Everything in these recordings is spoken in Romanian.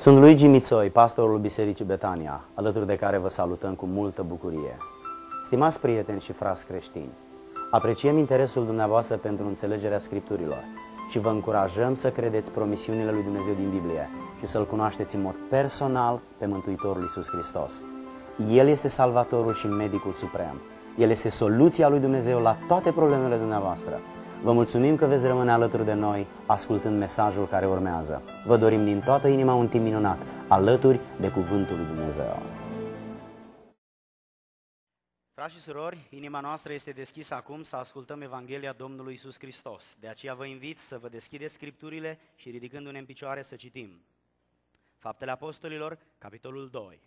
Sunt Luigi Mițoi, pastorul Bisericii Betania, alături de care vă salutăm cu multă bucurie. Stimați prieteni și frați creștini, apreciem interesul dumneavoastră pentru înțelegerea Scripturilor și vă încurajăm să credeți promisiunile lui Dumnezeu din Biblie și să-L cunoașteți în mod personal pe Mântuitorul Iisus Hristos. El este Salvatorul și Medicul Suprem. El este soluția lui Dumnezeu la toate problemele dumneavoastră. Vă mulțumim că veți rămâne alături de noi ascultând mesajul care urmează. Vă dorim din toată inima un timp minunat, alături de Cuvântul lui Dumnezeu. Frați și surori, inima noastră este deschisă acum să ascultăm Evanghelia Domnului Isus Hristos. De aceea vă invit să vă deschideți Scripturile și ridicându-ne în picioare să citim. Faptele Apostolilor, capitolul 2.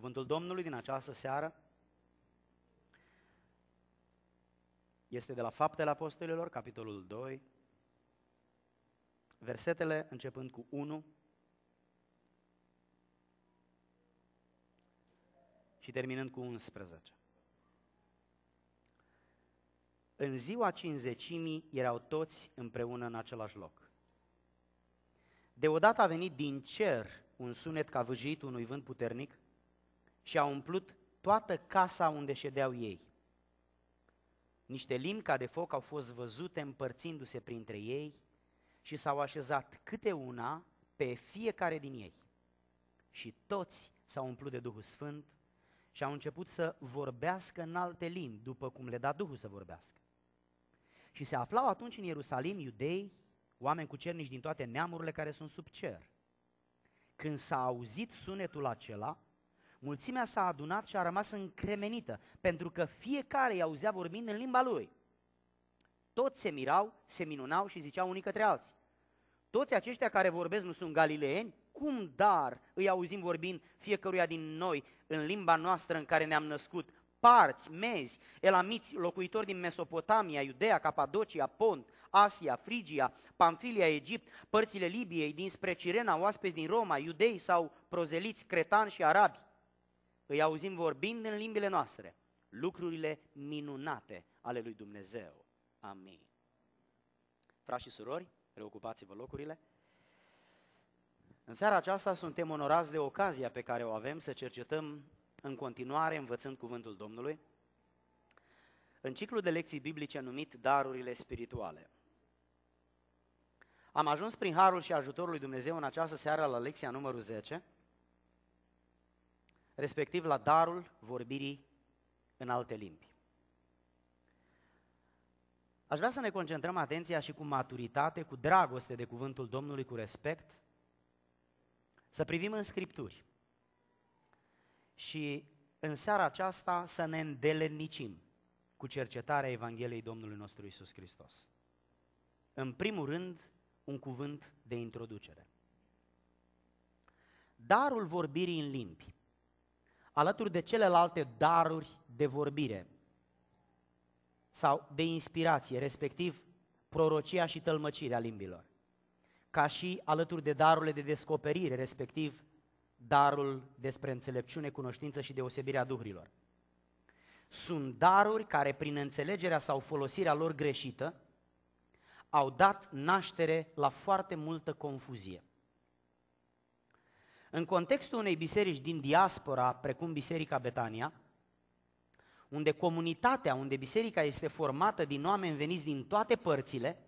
Cuvântul Domnului din această seară este de la Faptele Apostolilor, capitolul 2, versetele începând cu 1 și terminând cu 11. În ziua cinzecimii erau toți împreună în același loc. Deodată a venit din cer un sunet ca vâjit unui vânt puternic și a umplut toată casa unde ședeau ei. Niște limbi ca de foc au fost văzute împărțindu-se printre ei și s-au așezat câte una pe fiecare din ei. Și toți s-au umplut de Duhul Sfânt și au început să vorbească în alte limbi, după cum le da Duhul să vorbească. Și se aflau atunci în Ierusalim iudei, oameni cu cernici din toate neamurile care sunt sub cer. Când s-a auzit sunetul acela, mulțimea s-a adunat și a rămas încremenită, pentru că fiecare îi auzea vorbind în limba lui. Toți se mirau, se minunau și ziceau unii către alții. Toți aceștia care vorbesc nu sunt galileeni? Cum dar îi auzim vorbind fiecăruia din noi în limba noastră în care ne-am născut? Parți, mezi, elamiți, locuitori din Mesopotamia, Iudea, Capadocia, Pont, Asia, Frigia, Pamfilia, Egipt, părțile Libiei, dinspre Cirena, oaspeți din Roma, iudei sau prozeliți, cretani și arabi. Îi auzim vorbind în limbile noastre lucrurile minunate ale lui Dumnezeu. Amin. Frați și surori, reocupați-vă locurile. În seara aceasta suntem onorați de ocazia pe care o avem să cercetăm în continuare învățând cuvântul Domnului în ciclul de lecții biblice numit Darurile Spirituale. Am ajuns prin harul și ajutorul lui Dumnezeu în această seară la lecția numărul 10, respectiv la darul vorbirii în alte limbi. Aș vrea să ne concentrăm atenția și cu maturitate, cu dragoste de cuvântul Domnului, cu respect, să privim în Scripturi și în seara aceasta să ne îndeletnicim cu cercetarea Evangheliei Domnului nostru Isus Hristos. În primul rând, un cuvânt de introducere. Darul vorbirii în limbi, alături de celelalte daruri de vorbire sau de inspirație, respectiv prorocia și tălmăcirea limbilor, ca și alături de darurile de descoperire, respectiv darul despre înțelepciune, cunoștință și deosebirea duhurilor. Sunt daruri care, prin înțelegerea sau folosirea lor greșită, au dat naștere la foarte multă confuzie. În contextul unei biserici din diaspora, precum Biserica Betania, unde comunitatea, unde biserica este formată din oameni veniți din toate părțile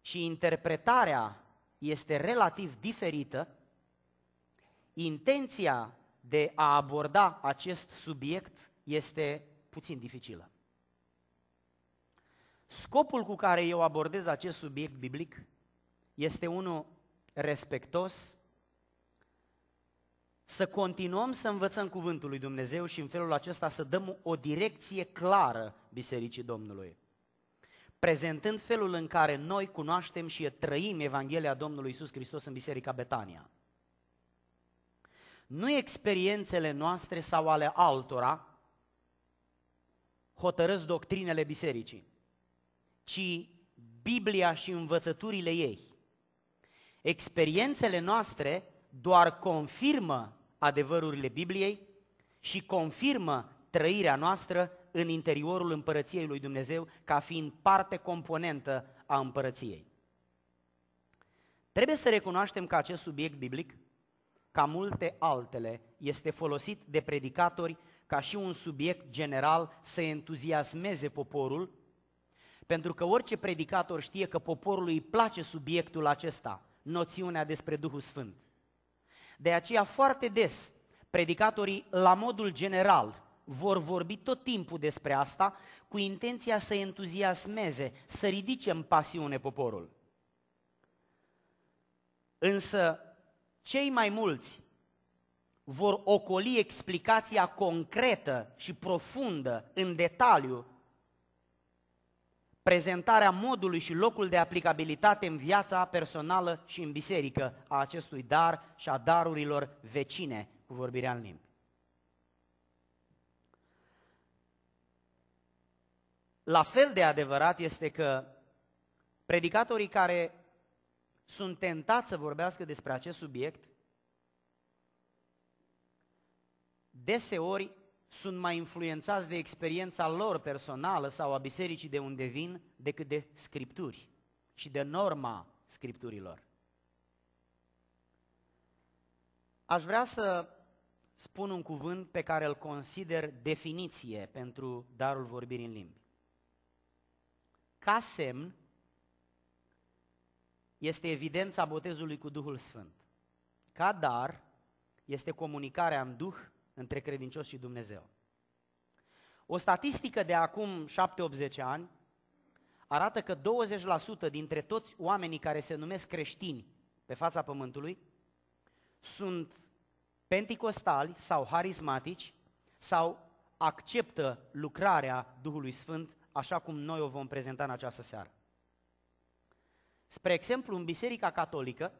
și interpretarea este relativ diferită, intenția de a aborda acest subiect este puțin dificilă. Scopul cu care eu abordez acest subiect biblic este unul respectos, să continuăm să învățăm cuvântul lui Dumnezeu și în felul acesta să dăm o direcție clară Bisericii Domnului. Prezentând felul în care noi cunoaștem și trăim Evanghelia Domnului Isus Hristos în Biserica Betania. Nu experiențele noastre sau ale altora hotărăsc doctrinele bisericii, ci Biblia și învățăturile ei. Experiențele noastre doar confirmă adevărurile Bibliei și confirmă trăirea noastră în interiorul împărăției lui Dumnezeu ca fiind parte componentă a împărăției. Trebuie să recunoaștem că acest subiect biblic, ca multe altele, este folosit de predicatori ca și un subiect general să entuziasmeze poporul, pentru că orice predicator știe că poporului îi place subiectul acesta, noțiunea despre Duhul Sfânt. De aceea foarte des predicatorii la modul general vor vorbi tot timpul despre asta cu intenția să entuziasmeze, să ridice în pasiune poporul. Însă cei mai mulți vor ocoli explicația concretă și profundă, în detaliu, prezentarea modului și locul de aplicabilitate în viața personală și în biserică a acestui dar și a darurilor vecine cu vorbirea în limbi. La fel de adevărat este că predicatorii care sunt tentați să vorbească despre acest subiect, deseori sunt mai influențați de experiența lor personală sau a bisericii de unde vin decât de scripturi și de norma scripturilor. Aș vrea să spun un cuvânt pe care îl consider definiție pentru darul vorbirii în limbi. Ca semn, este evidența botezului cu Duhul Sfânt. Ca dar, este comunicarea în Duh între credincios și Dumnezeu. O statistică de acum 7-80 ani arată că 20% dintre toți oamenii care se numesc creștini pe fața pământului sunt penticostali sau harismatici sau acceptă lucrarea Duhului Sfânt așa cum noi o vom prezenta în această seară. Spre exemplu, în Biserica Catolică,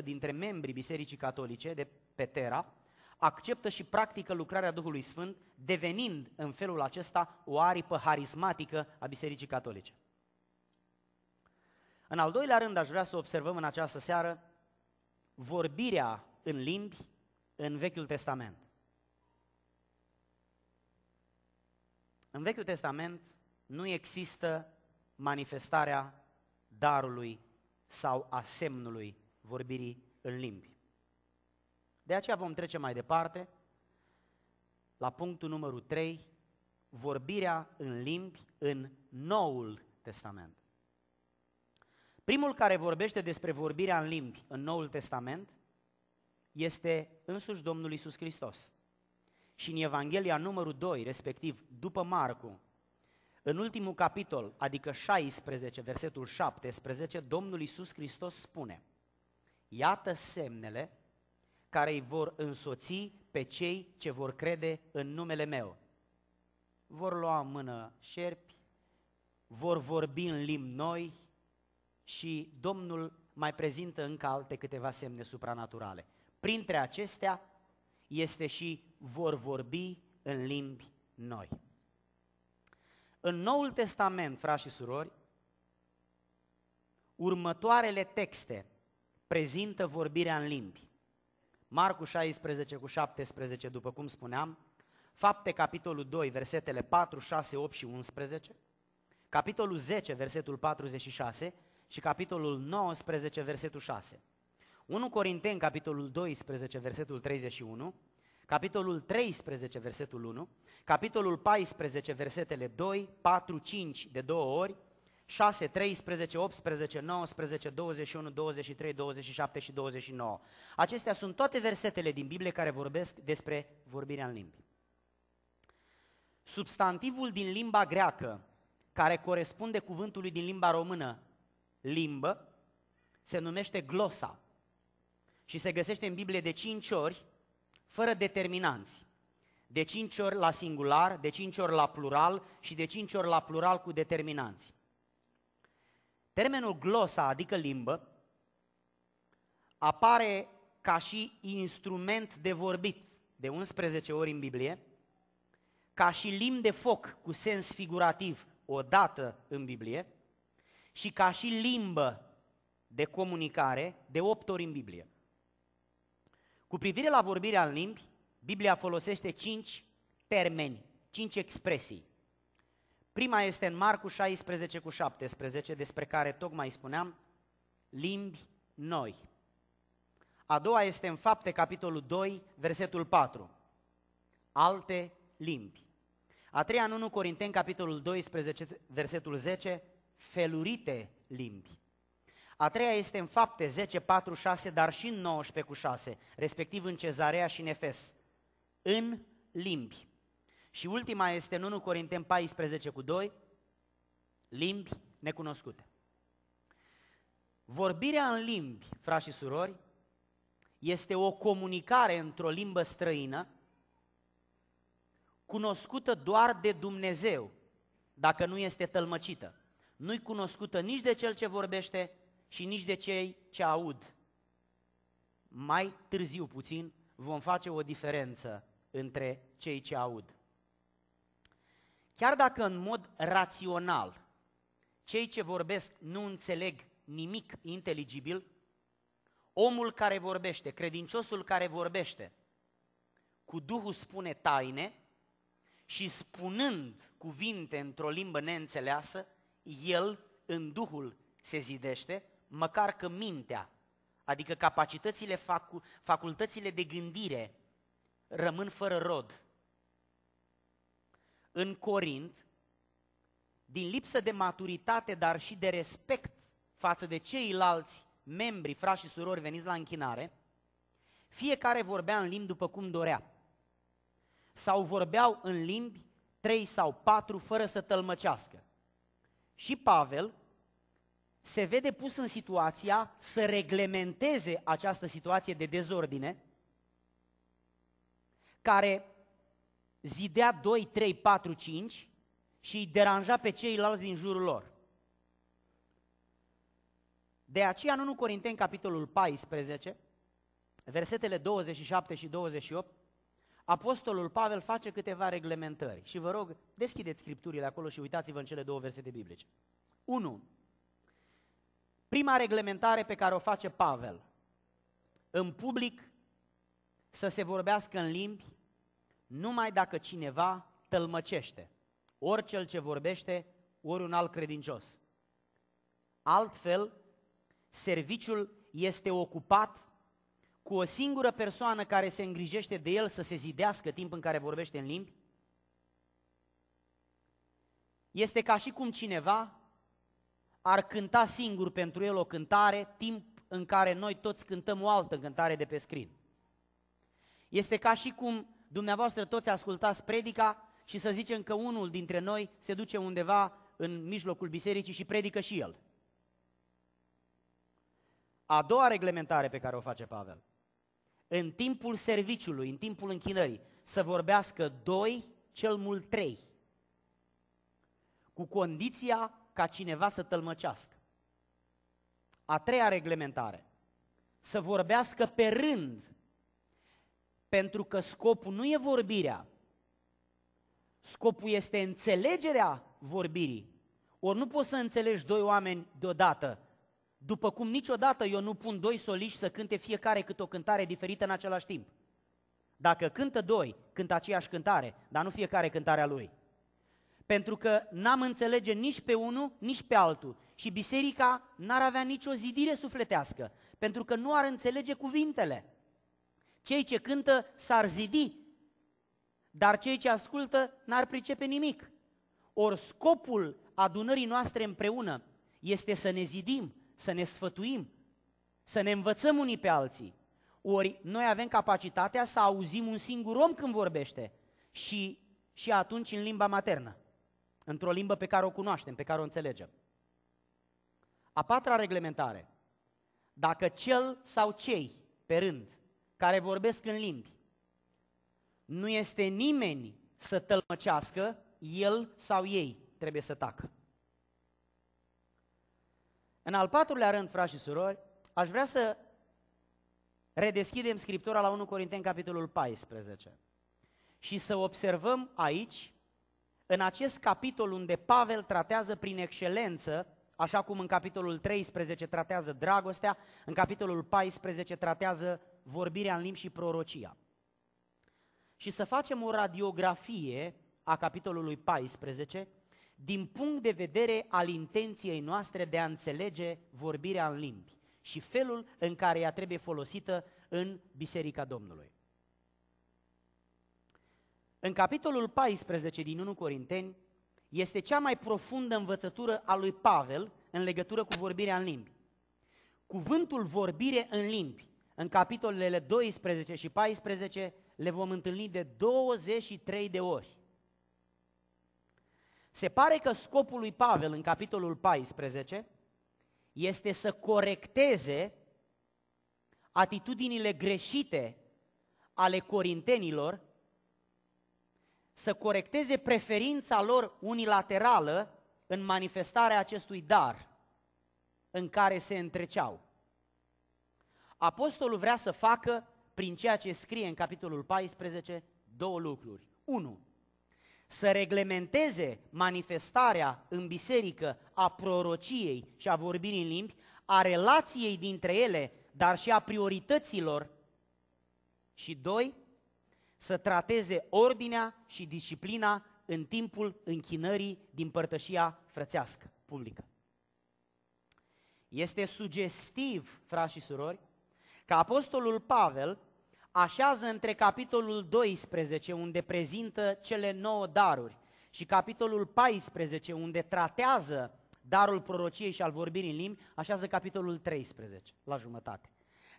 15% dintre membrii Bisericii Catolice de pe Terra acceptă și practică lucrarea Duhului Sfânt, devenind în felul acesta o aripă harismatică a Bisericii Catolice. În al doilea rând, aș vrea să observăm în această seară vorbirea în limbi în Vechiul Testament. În Vechiul Testament nu există manifestarea darului sau a semnului vorbirii în limbi. De aceea vom trece mai departe la punctul numărul 3, vorbirea în limbi în Noul Testament. Primul care vorbește despre vorbirea în limbi în Noul Testament este însuși Domnul Isus Hristos. Și în Evanghelia numărul 2, respectiv după Marcu, în ultimul capitol, adică 16, versetul 17, Domnul Isus Hristos spune Iată semnele care îi vor însoți pe cei ce vor crede în numele meu. Vor lua în mână șerpi, vor vorbi în limbi noi și Domnul mai prezintă încă alte câteva semne supranaturale. Printre acestea este și vor vorbi în limbi noi. În Noul Testament, frați și surori, următoarele texte prezintă vorbirea în limbi. Marcu 16 cu 17, după cum spuneam, Fapte, capitolul 2, versetele 4, 6, 8 și 11, capitolul 10, versetul 46 și capitolul 19, versetul 6. 1 Corinteni, capitolul 12, versetul 31, capitolul 13, versetul 1, capitolul 14, versetele 2, 4, 5 de două ori, 6, 13, 18, 19, 21, 23, 27 și 29. Acestea sunt toate versetele din Biblie care vorbesc despre vorbirea în limbi. Substantivul din limba greacă, care corespunde cuvântului din limba română, limbă, se numește glosa și se găsește în Biblie de 5 ori fără determinanți. De cinci ori la singular, de cinci ori la plural și de cinci ori la plural cu determinanți. Termenul glosa, adică limbă, apare ca și instrument de vorbit de 11 ori în Biblie, ca și limb de foc cu sens figurativ o dată în Biblie și ca și limbă de comunicare de 8 ori în Biblie. Cu privire la vorbirea în limbi, Biblia folosește cinci termeni, cinci expresii. Prima este în Marcu 16 cu 17, despre care tocmai spuneam, limbi noi. A doua este în Fapte, capitolul 2, versetul 4, alte limbi. A treia în 1 Corinteni, capitolul 12, versetul 10, felurite limbi. A treia este în fapte 10, 4, 6, dar și în 19 cu 6, respectiv în Cezarea și în Efes, în limbi. Și ultima este în 1 Corinteni 14 cu 2, limbi necunoscute. Vorbirea în limbi, frați și surori, este o comunicare într-o limbă străină cunoscută doar de Dumnezeu, dacă nu este tălmăcită. Nu-i cunoscută nici de cel ce vorbește și nici de cei ce aud. Mai târziu puțin vom face o diferență între cei ce aud. Chiar dacă în mod rațional cei ce vorbesc nu înțeleg nimic inteligibil, omul care vorbește, credinciosul care vorbește, cu Duhul spune taine și spunând cuvinte într-o limbă neînțeleasă, el în Duhul se zidește, măcar că mintea, adică capacitățile, facu- facultățile de gândire rămân fără rod. În Corint, din lipsă de maturitate, dar și de respect față de ceilalți membri, frați și surori veniți la închinare, fiecare vorbea în limbi după cum dorea. Sau vorbeau în limbi trei sau patru fără să tălmăcească. Și Pavel se vede pus în situația să reglementeze această situație de dezordine, care zidea 2, 3, 4, 5 și îi deranja pe ceilalți din jurul lor. De aceea, în 1 Corinteni, capitolul 14, versetele 27 și 28, Apostolul Pavel face câteva reglementări și vă rog, deschideți scripturile acolo și uitați-vă în cele două versete biblice. 1. Prima reglementare pe care o face Pavel, în public să se vorbească în limbi numai dacă cineva tălmăcește, ori cel ce vorbește, ori un alt credincios. Altfel, serviciul este ocupat cu o singură persoană care se îngrijește de el să se zidească timp în care vorbește în limbi? Este ca și cum cineva ar cânta singur pentru el o cântare, timp în care noi toți cântăm o altă cântare de pe scrin. Este ca și cum dumneavoastră toți ascultați predica și să zicem că unul dintre noi se duce undeva în mijlocul bisericii și predică și el. A doua reglementare pe care o face Pavel. În timpul serviciului, în timpul închinării, să vorbească doi, cel mult trei. Cu condiția ca cineva să tălmăcească. A treia reglementare, să vorbească pe rând, pentru că scopul nu e vorbirea, scopul este înțelegerea vorbirii. Ori nu poți să înțelegi doi oameni deodată, după cum niciodată eu nu pun doi soliști să cânte fiecare câte o cântare diferită în același timp. Dacă cântă doi, cântă aceeași cântare, dar nu fiecare cântarea lui. Pentru că n-am înțelege nici pe unul, nici pe altul. Și biserica n-ar avea nicio zidire sufletească, pentru că nu ar înțelege cuvintele. Cei ce cântă s-ar zidi, dar cei ce ascultă n-ar pricepe nimic. Ori scopul adunării noastre împreună este să ne zidim, să ne sfătuim, să ne învățăm unii pe alții. Ori noi avem capacitatea să auzim un singur om când vorbește și, și atunci în limba maternă într-o limbă pe care o cunoaștem, pe care o înțelegem. A patra reglementare. Dacă cel sau cei pe rând care vorbesc în limbi nu este nimeni să tălmăcească, el sau ei trebuie să tacă. În al patrulea rând, frați și surori, aș vrea să redeschidem Scriptura la 1 Corinteni, capitolul 14, și să observăm aici în acest capitol unde Pavel tratează prin excelență, așa cum în capitolul 13 tratează dragostea, în capitolul 14 tratează vorbirea în limbi și prorocia. și să facem o radiografie a capitolului 14 din punct de vedere al intenției noastre de a înțelege vorbirea în limbi și felul în care ea trebuie folosită în Biserica Domnului. În capitolul 14 din 1 Corinteni este cea mai profundă învățătură a lui Pavel în legătură cu vorbirea în limbi. Cuvântul vorbire în limbi, în capitolele 12 și 14, le vom întâlni de 23 de ori. Se pare că scopul lui Pavel în capitolul 14 este să corecteze atitudinile greșite ale corintenilor, să corecteze preferința lor unilaterală în manifestarea acestui dar în care se întreceau. Apostolul vrea să facă, prin ceea ce scrie în capitolul 14, două lucruri. Unu, să reglementeze manifestarea în biserică a prorociei și a vorbirii în limbi, a relației dintre ele, dar și a priorităților. Și doi, să trateze ordinea și disciplina în timpul închinării din părtășia frățească publică. Este sugestiv, frați și surori, că apostolul Pavel așează între capitolul 12, unde prezintă cele nouă daruri, și capitolul 14, unde tratează darul prorociei și al vorbirii în limbi, așează capitolul 13, la jumătate,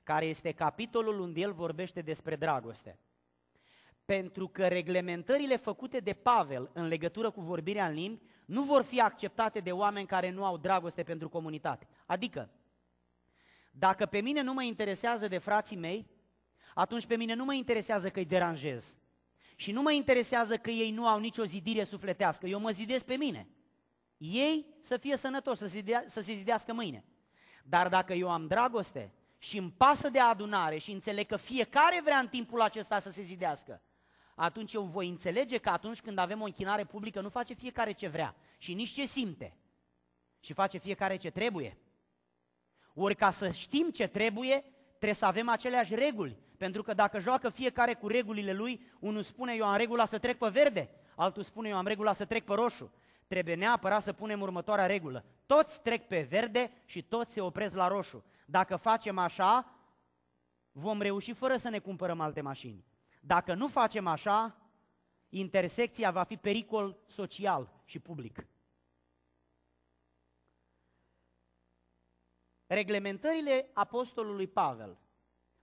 care este capitolul unde el vorbește despre dragoste. Pentru că reglementările făcute de Pavel în legătură cu vorbirea în limbi nu vor fi acceptate de oameni care nu au dragoste pentru comunitate. Adică, dacă pe mine nu mă interesează de frații mei, atunci pe mine nu mă interesează că îi deranjez. Și nu mă interesează că ei nu au nicio zidire sufletească, eu mă zidesc pe mine. Ei să fie sănătoși, să se, zidea, să se zidească mâine. Dar dacă eu am dragoste și îmi pasă de adunare și înțeleg că fiecare vrea în timpul acesta să se zidească, atunci eu voi înțelege că atunci când avem o închinare publică nu face fiecare ce vrea și nici ce simte, și face fiecare ce trebuie. Ori ca să știm ce trebuie, trebuie să avem aceleași reguli. Pentru că dacă joacă fiecare cu regulile lui, unul spune eu am regula să trec pe verde, altul spune eu am regula să trec pe roșu. Trebuie neapărat să punem următoarea regulă. Toți trec pe verde și toți se opresc la roșu. Dacă facem așa, vom reuși fără să ne cumpărăm alte mașini. Dacă nu facem așa, intersecția va fi pericol social și public. Reglementările apostolului Pavel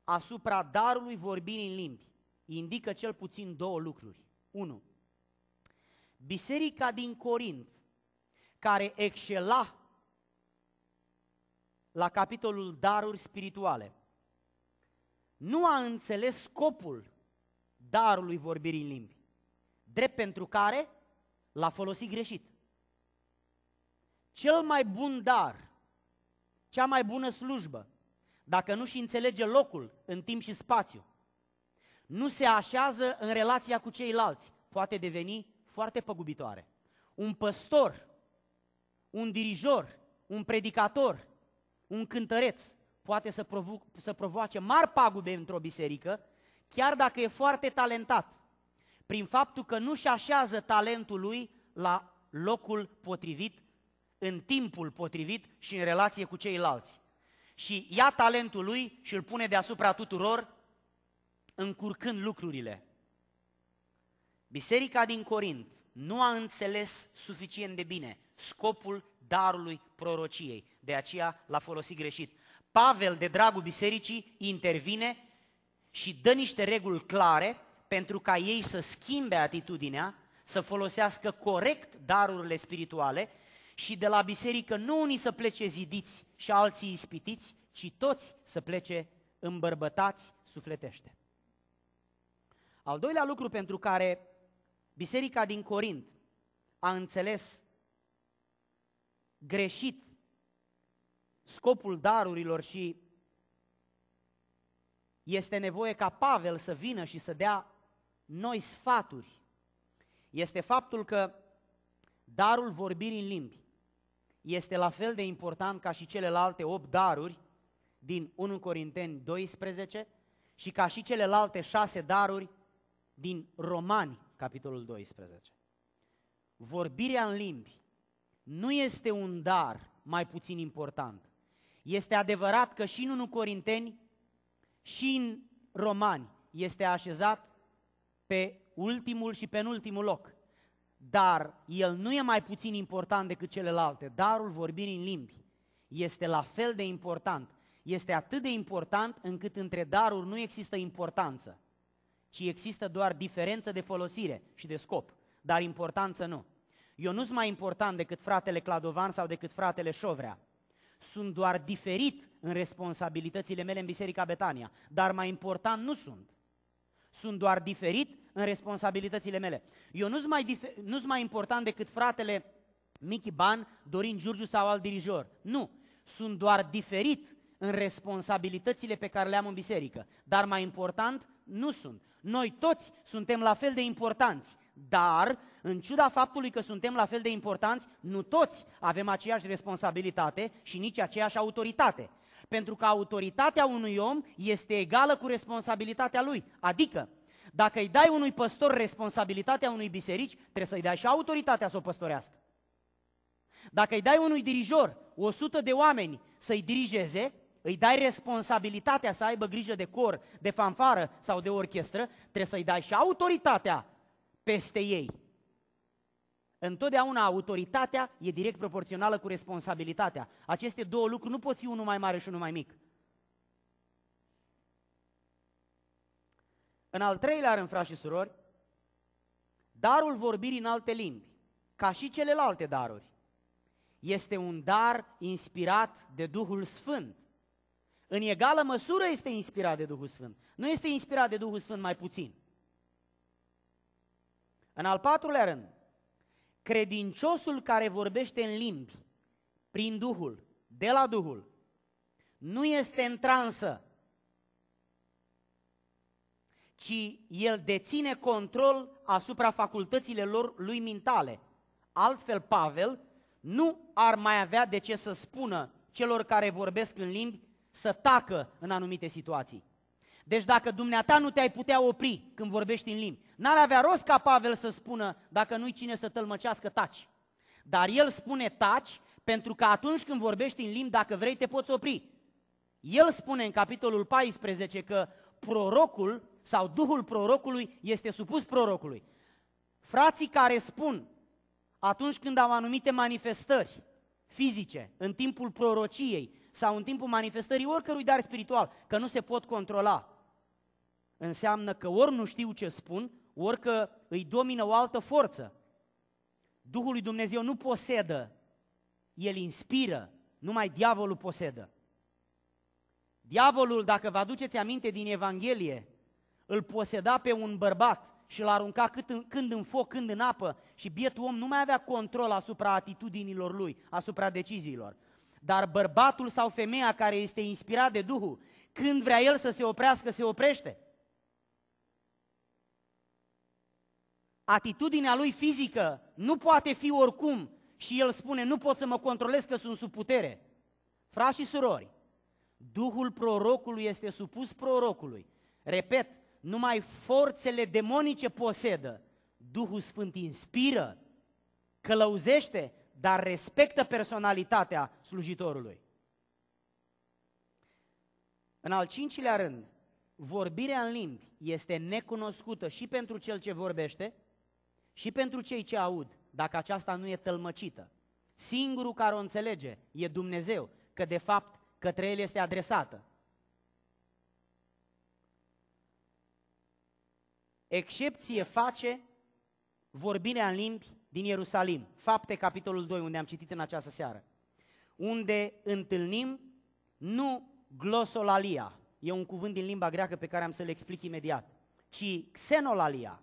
asupra darului vorbirii în limbi indică cel puțin două lucruri. 1. Biserica din Corint, care excela la capitolul daruri spirituale, nu a înțeles scopul darului vorbirii în limbi, drept pentru care l-a folosit greșit. Cel mai bun dar, cea mai bună slujbă, dacă nu și înțelege locul în timp și spațiu, nu se așează în relația cu ceilalți, poate deveni foarte păgubitoare. Un păstor, un dirijor, un predicator, un cântăreț poate să, provo- să provoace mari pagube într-o biserică, chiar dacă e foarte talentat, prin faptul că nu-și așează talentul lui la locul potrivit, în timpul potrivit și în relație cu ceilalți și ia talentul lui și îl pune deasupra tuturor, încurcând lucrurile. Biserica din Corint nu a înțeles suficient de bine scopul darului prorociei, de aceea l-a folosit greșit. Pavel, de dragul bisericii, intervine și dă niște reguli clare pentru ca ei să schimbe atitudinea, să folosească corect darurile spirituale și de la biserică nu unii să plece zidiți și alții ispitiți, ci toți să plece îmbărbătați sufletește. Al doilea lucru pentru care biserica din Corint a înțeles greșit scopul darurilor și este nevoie ca Pavel să vină și să dea noi sfaturi, este faptul că darul vorbirii în limbi este la fel de important ca și celelalte opt daruri din 1 Corinteni 12 și ca și celelalte șase daruri din Romani, capitolul 12. Vorbirea în limbi nu este un dar mai puțin important. Este adevărat că și în 1 Corinteni și în Romani este așezat pe ultimul și penultimul loc. Dar el nu e mai puțin important decât celelalte. Darul vorbirii în limbi este la fel de important. Este atât de important încât între daruri nu există importanță, ci există doar diferență de folosire și de scop, dar importanță nu. Eu nu sunt mai important decât fratele Cladovan sau decât fratele Șovrea. Sunt doar diferit în responsabilitățile mele în Biserica Betania, dar mai important nu sunt. Sunt doar diferit în responsabilitățile mele. Eu nu sunt mai, nu mai important decât fratele Michi Ban, Dorin Giurgiu sau alt dirijor. Nu, sunt doar diferit în responsabilitățile pe care le am în biserică. Dar mai important, nu sunt. Noi toți suntem la fel de importanți, dar, în ciuda faptului că suntem la fel de importanți, nu toți avem aceeași responsabilitate și nici aceeași autoritate. Pentru că autoritatea unui om este egală cu responsabilitatea lui. Adică, dacă îi dai unui păstor responsabilitatea unui biserici, trebuie să-i dai și autoritatea să o păstorească. Dacă îi dai unui dirijor 100 de oameni să-i dirigeze, îi dai responsabilitatea să aibă grijă de cor, de fanfară sau de orchestră, trebuie să-i dai și autoritatea peste ei. Întotdeauna autoritatea e direct proporțională cu responsabilitatea. Aceste două lucruri nu pot fi unul mai mare și unul mai mic. În al treilea rând, frați și surori, darul vorbirii în alte limbi, ca și celelalte daruri, este un dar inspirat de Duhul Sfânt. În egală măsură este inspirat de Duhul Sfânt. Nu este inspirat de Duhul Sfânt mai puțin. În al patrulea rând, credinciosul care vorbește în limbi, prin Duhul, de la Duhul, nu este în transă, ci el deține control asupra facultăților lui mintale. Altfel, Pavel nu ar mai avea de ce să spună celor care vorbesc în limbi să tacă în anumite situații. Deci dacă dumneata nu te-ai putea opri când vorbești în limbi, n-ar avea rost ca Pavel să spună, dacă nu-i cine să tălmăcească, taci. Dar el spune taci pentru că atunci când vorbești în limbi, dacă vrei, te poți opri. El spune în capitolul 14 că prorocul sau duhul prorocului este supus prorocului. Frații care spun atunci când au anumite manifestări fizice, în timpul prorociei sau în timpul manifestării oricărui dar spiritual, că nu se pot controla, înseamnă că ori nu știu ce spun, ori că îi domină o altă forță. Duhul lui Dumnezeu nu posedă, el inspiră, numai diavolul posedă. Diavolul, dacă vă aduceți aminte din Evanghelie, îl poseda pe un bărbat și l arunca cât în, când în foc, când în apă și bietul om nu mai avea control asupra atitudinilor lui, asupra deciziilor. Dar bărbatul sau femeia care este inspirat de Duhul, când vrea el să se oprească, se oprește. Atitudinea lui fizică nu poate fi oricum și el spune, nu pot să mă controlez că sunt sub putere. Frați și surori, Duhul prorocului este supus prorocului. Repet, numai forțele demonice posedă. Duhul Sfânt inspiră, călăuzește, dar respectă personalitatea slujitorului. În al cincilea rând, vorbirea în limbi este necunoscută și pentru cel ce vorbește și pentru cei ce aud, dacă aceasta nu e tălmăcită. Singurul care o înțelege e Dumnezeu, că de fapt către el este adresată. Excepție face vorbirea în limbi din Ierusalim. Fapte, capitolul 2, unde am citit în această seară. Unde întâlnim nu glosolalia, e un cuvânt din limba greacă pe care am să-l explic imediat, ci xenolalia.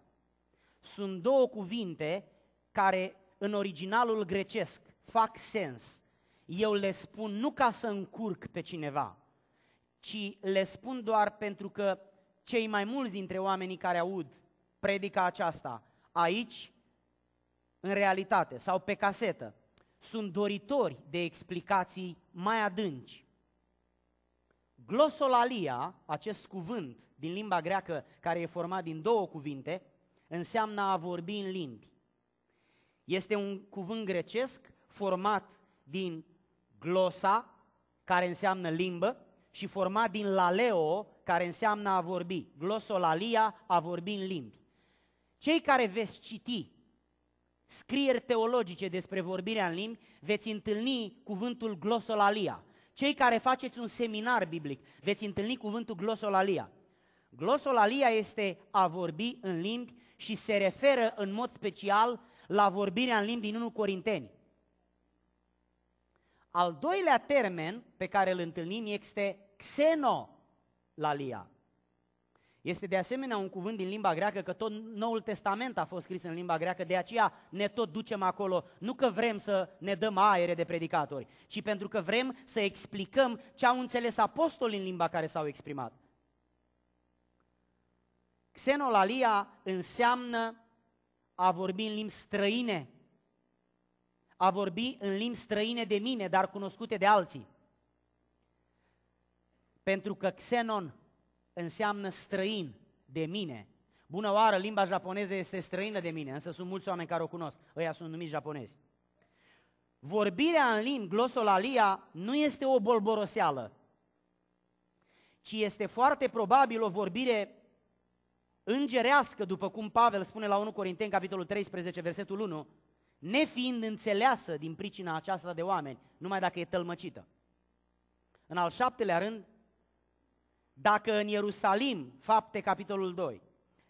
Sunt două cuvinte care în originalul grecesc fac sens. Eu le spun nu ca să încurc pe cineva, ci le spun doar pentru că cei mai mulți dintre oamenii care aud predica aceasta aici, în realitate, sau pe casetă, sunt doritori de explicații mai adânci. Glosolalia, acest cuvânt din limba greacă, care e format din două cuvinte, înseamnă a vorbi în limbi. Este un cuvânt grecesc format din glosa, care înseamnă limbă, și format din laleo, care înseamnă a vorbi. Glosolalia, a vorbi în limbi. Cei care veți citi scrieri teologice despre vorbirea în limbi, veți întâlni cuvântul glosolalia. Cei care faceți un seminar biblic, veți întâlni cuvântul glosolalia. Glosolalia este a vorbi în limbi și se referă în mod special la vorbirea în limbi din 1 Corinteni. Al doilea termen pe care îl întâlnim este xenolalia. Este de asemenea un cuvânt din limba greacă, că tot Noul Testament a fost scris în limba greacă, de aceea ne tot ducem acolo, nu că vrem să ne dăm aere de predicatori, ci pentru că vrem să explicăm ce au înțeles apostolii în limba care s-au exprimat. Xenolalia înseamnă a vorbi în limbi străine, a vorbi în limbi străine de mine, dar cunoscute de alții. Pentru că xenon înseamnă străin de mine. Bună oară, limba japoneză este străină de mine, însă sunt mulți oameni care o cunosc. Ăia sunt numiți japonezi. Vorbirea în limbi, glosolalia, nu este o bolboroseală, ci este foarte probabil o vorbire îngerească, după cum Pavel spune la 1 Corinteni, capitolul 13, versetul 1, nefiind înțeleasă din pricina aceasta de oameni, numai dacă e tălmăcită. În al șaptelea rând, dacă în Ierusalim, fapte capitolul 2,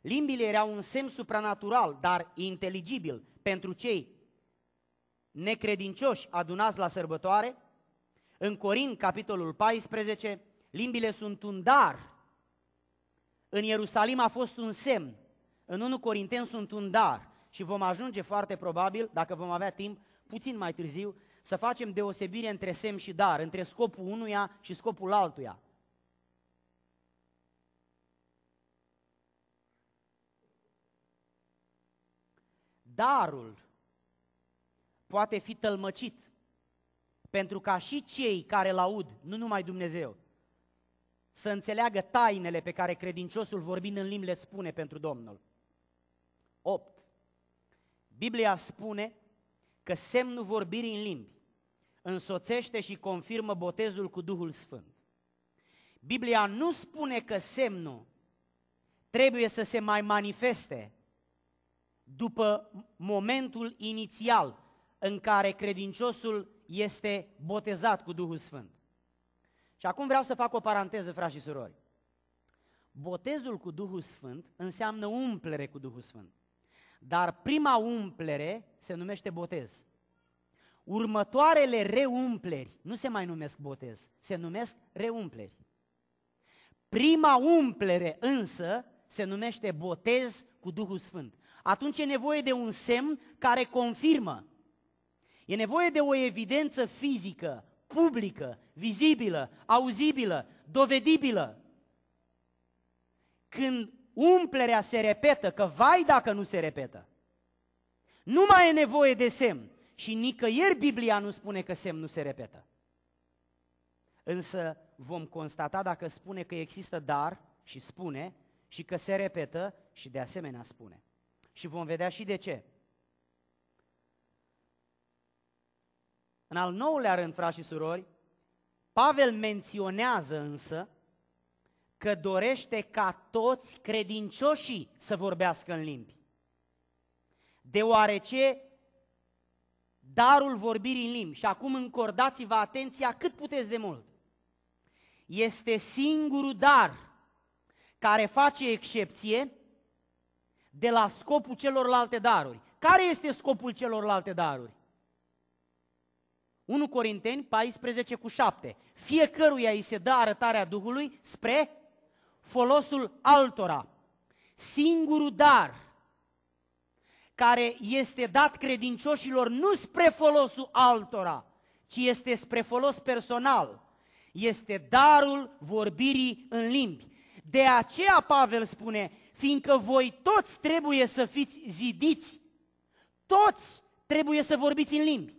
limbile erau un semn supranatural, dar inteligibil pentru cei necredincioși adunați la sărbătoare, în Corint, capitolul 14, limbile sunt un dar. În Ierusalim a fost un semn, în 1 Corinteni sunt un dar. Și vom ajunge foarte probabil, dacă vom avea timp, puțin mai târziu, să facem deosebire între semn și dar, între scopul unuia și scopul altuia. Darul poate fi tălmăcit pentru ca și cei care îl aud, nu numai Dumnezeu, să înțeleagă tainele pe care credinciosul vorbind în limbi le spune pentru Domnul. 8. Biblia spune că semnul vorbirii în limbi însoțește și confirmă botezul cu Duhul Sfânt. Biblia nu spune că semnul trebuie să se mai manifeste după momentul inițial în care credinciosul este botezat cu Duhul Sfânt. Și acum vreau să fac o paranteză, frați și surori. Botezul cu Duhul Sfânt înseamnă umplere cu Duhul Sfânt. Dar prima umplere se numește botez. Următoarele reumpleri nu se mai numesc botez, se numesc reumpleri. Prima umplere însă se numește botez cu Duhul Sfânt atunci e nevoie de un semn care confirmă. E nevoie de o evidență fizică, publică, vizibilă, auzibilă, dovedibilă. Când umplerea se repetă, că vai dacă nu se repetă, nu mai e nevoie de semn. Și nicăieri Biblia nu spune că semn nu se repetă. Însă vom constata dacă spune că există dar și spune și că se repetă și de asemenea spune. Și vom vedea și de ce. În al nouălea rând, frați și surori, Pavel menționează însă că dorește ca toți credincioșii să vorbească în limbi. Deoarece darul vorbirii în limbi, și acum încordați-vă atenția cât puteți de mult, este singurul dar care face excepție de la scopul celorlalte daruri. Care este scopul celorlalte daruri? 1 Corinteni 14 cu 7. Fiecăruia îi se dă arătarea Duhului spre folosul altora. Singurul dar care este dat credincioșilor nu spre folosul altora, ci este spre folos personal. Este darul vorbirii în limbi. De aceea Pavel spune, fiindcă voi toți trebuie să fiți zidiți, toți trebuie să vorbiți în limbi.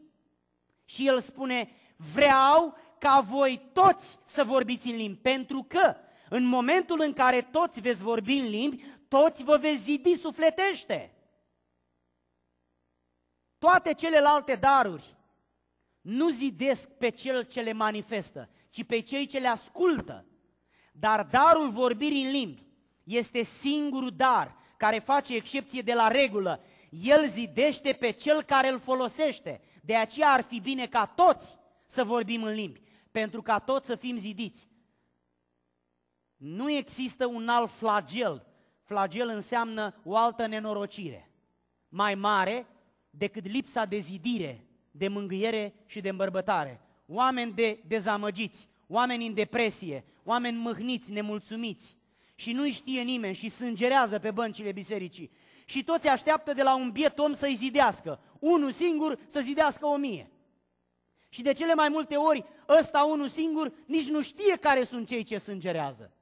Și el spune, vreau ca voi toți să vorbiți în limbi, pentru că În momentul în care toți veți vorbi în limbi, toți vă veți zidi sufletește. Toate celelalte daruri nu zidesc pe cel ce le manifestă, ci pe cei ce le ascultă. Dar darul vorbirii în limbi este singurul dar care face excepție de la regulă. El zidește pe cel care îl folosește. De aceea ar fi bine ca toți să vorbim în limbi, pentru ca toți să fim zidiți. Nu există un alt flagel. Flagel înseamnă o altă nenorocire mai mare decât lipsa de zidire, de mângâiere și de îmbărbătare. Oameni de dezamăgiți, oameni în depresie, oameni mâhniți, nemulțumiți și nu știe nimeni și sângerează pe băncile bisericii. Și toți așteaptă de la un biet om să-i zidească. Unul singur să zidească o mie. Și de cele mai multe ori, ăsta unul singur nici nu știe care sunt cei ce sângerează.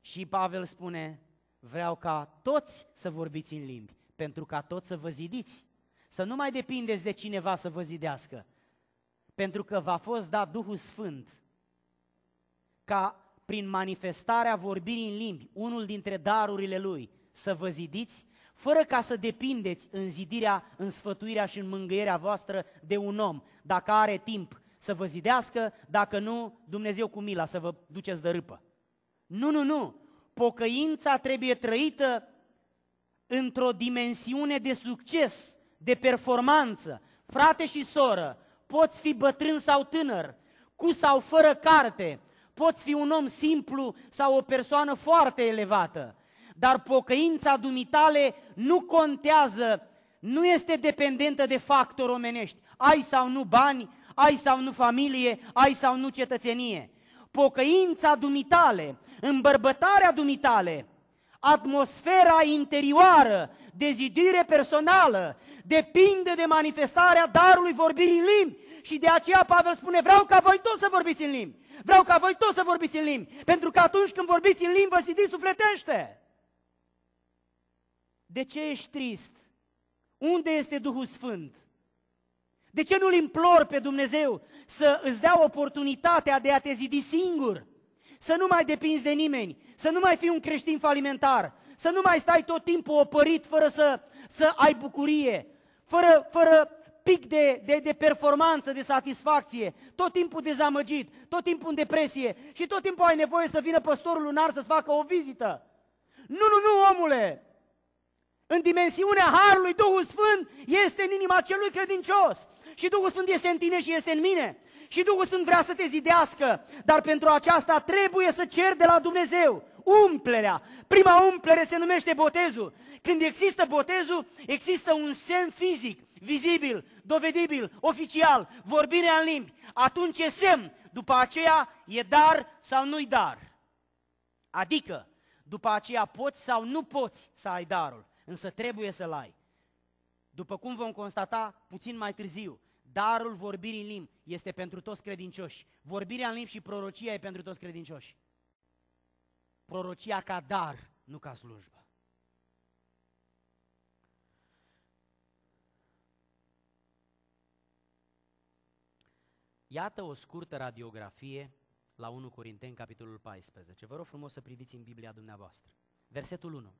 Și Pavel spune, vreau ca toți să vorbiți în limbi, pentru ca toți să vă zidiți. Să nu mai depindeți de cineva să vă zidească, pentru că v-a fost dat Duhul Sfânt ca prin manifestarea vorbirii în limbi, unul dintre darurile Lui, să vă zidiți, fără ca să depindeți în zidirea, în sfătuirea și în mângâierea voastră de un om, dacă are timp să vă zidească, dacă nu, Dumnezeu cu mila să vă duceți de râpă. Nu, nu, nu. Pocăința trebuie trăită într-o dimensiune de succes, de performanță. Frate și soră, poți fi bătrân sau tânăr, cu sau fără carte, poți fi un om simplu sau o persoană foarte elevată, dar pocăința dumitale nu contează, nu este dependentă de factori omenești. Ai sau nu bani, ai sau nu familie, ai sau nu cetățenie. Pocăința dumitale, îmbărbătarea dumitale, atmosfera interioară, dezidire personală, depinde de manifestarea darului vorbirii în limbi. Și de aceea Pavel spune, vreau ca voi toți să vorbiți în limbi. Vreau ca voi toți să vorbiți în limbi. Pentru că atunci când vorbiți în limbi, vă zidiți sufletește. De ce ești trist? Unde este Duhul Sfânt? De ce nu-L implor pe Dumnezeu să îți dea oportunitatea de a te zidi singur? Să nu mai depinzi de nimeni, să nu mai fii un creștin falimentar, să nu mai stai tot timpul opărit fără să, să ai bucurie, fără, fără pic de, de, de performanță, de satisfacție, tot timpul dezamăgit, tot timpul în depresie și tot timpul ai nevoie să vină păstorul lunar să-ți facă o vizită. Nu, nu, nu, omule! În dimensiunea Harului, Duhul Sfânt este în inima celui credincios. Și Duhul Sfânt este în tine și este în mine. Și Duhul Sfânt vrea să te zidească, dar pentru aceasta trebuie să cer de la Dumnezeu umplerea. Prima umplere se numește botezul. Când există botezul, există un semn fizic, vizibil, dovedibil, oficial, vorbirea în limbi. Atunci e semn, după aceea e dar sau nu-i dar. Adică, după aceea poți sau nu poți să ai darul, însă trebuie să-l ai. După cum vom constata puțin mai târziu, darul vorbirii în limbi este pentru toți credincioși. Vorbirea în limbi și prorocia e pentru toți credincioși. Prorocia ca dar, nu ca slujbă. Iată o scurtă radiografie la 1 Corinteni, capitolul 14. Vă rog frumos să priviți în Biblia dumneavoastră. Versetul 1.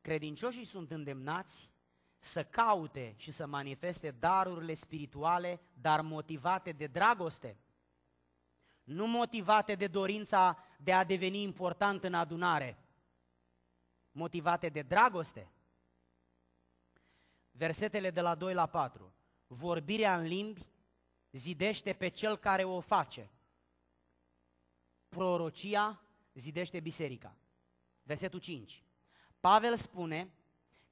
Credincioșii sunt îndemnați să caute și să manifeste darurile spirituale, dar motivate de dragoste, nu motivate de dorința de a deveni important în adunare, motivate de dragoste. Versetele de la 2 la 4. Vorbirea în limbi zidește pe cel care o face. Prorocia zidește biserica. Versetul 5. Pavel spune